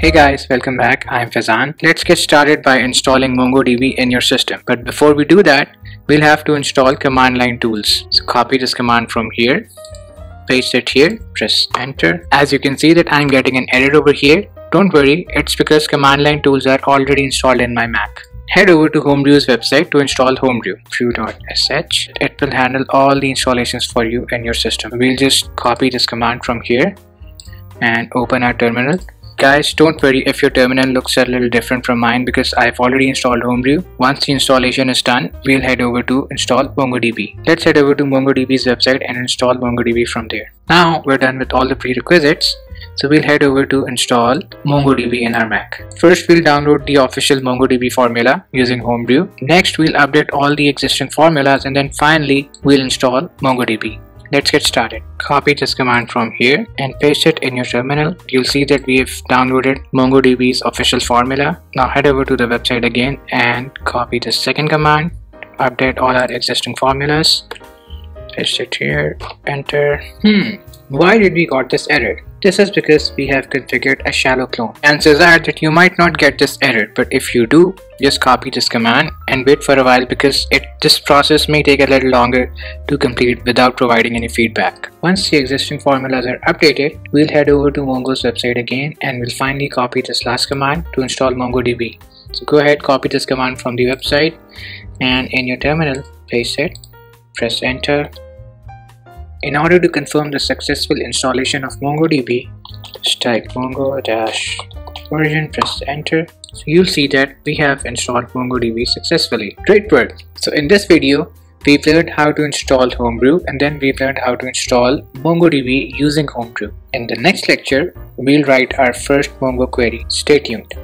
Hey guys, welcome back. I'm Faizan. Let's get started by installing MongoDB in your system. But before we do that, we'll have to install command line tools. So copy this command from here, paste it here, press enter. As you can see that I'm getting an error over here. Don't worry, it's because command line tools are already installed in my Mac. Head over to Homebrew's website to install Homebrew. brew.sh. It will handle all the installations for you in your system. We'll just copy this command from here and open our terminal Guys, don't worry if your terminal looks a little different from mine because I've already installed Homebrew. Once the installation is done, we'll head over to install MongoDB. Let's head over to MongoDB's website and install MongoDB from there. Now we're done with all the prerequisites. So we'll head over to install MongoDB in our Mac. First we'll download the official MongoDB formula using Homebrew. Next we'll update all the existing formulas and then finally we'll install MongoDB. Let's get started. Copy this command from here and paste it in your terminal. You'll see that we have downloaded MongoDB's official formula. Now head over to the website again and copy the second command. Update all our existing formulas. Paste it here. Enter. Hmm. Why did we got this error? This is because we have configured a shallow clone. Chances are that you might not get this error, but if you do, just copy this command and wait for a while because it this process may take a little longer to complete without providing any feedback. Once the existing formulas are updated, we'll head over to Mongo's website again and we'll finally copy this last command to install MongoDB. So go ahead, copy this command from the website and in your terminal, paste it, press enter in order to confirm the successful installation of MongoDB, just type mongo-version, press enter. So you'll see that we have installed MongoDB successfully. Great work! So in this video, we've learned how to install Homebrew and then we've learned how to install MongoDB using Homebrew. In the next lecture, we'll write our first Mongo query. Stay tuned.